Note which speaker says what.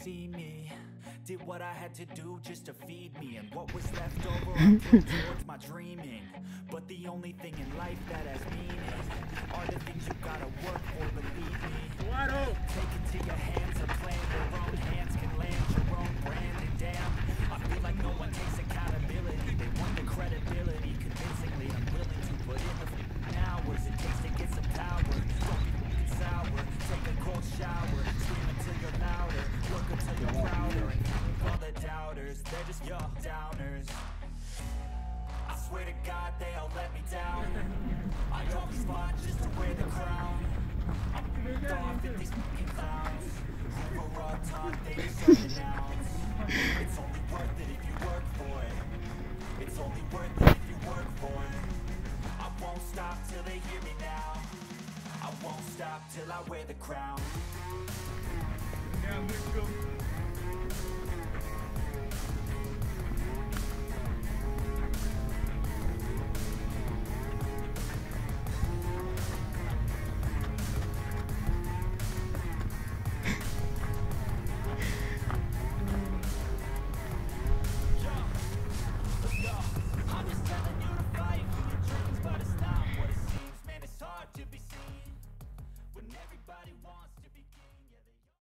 Speaker 1: see me. Did what I had to do just to feed me. And what was left over towards my dreaming. But the only thing in life that has meaning Are the things you gotta work for, the doubters They're just your downers. I swear to God they all let me down. I always fought just to wear the crown. I'm f***ed off at these f***ing clowns. Who all taught they deserve it now It's only worth it if you work for it. It's only worth it if you work for it. I won't stop till they hear me now. I won't stop till I wear the crown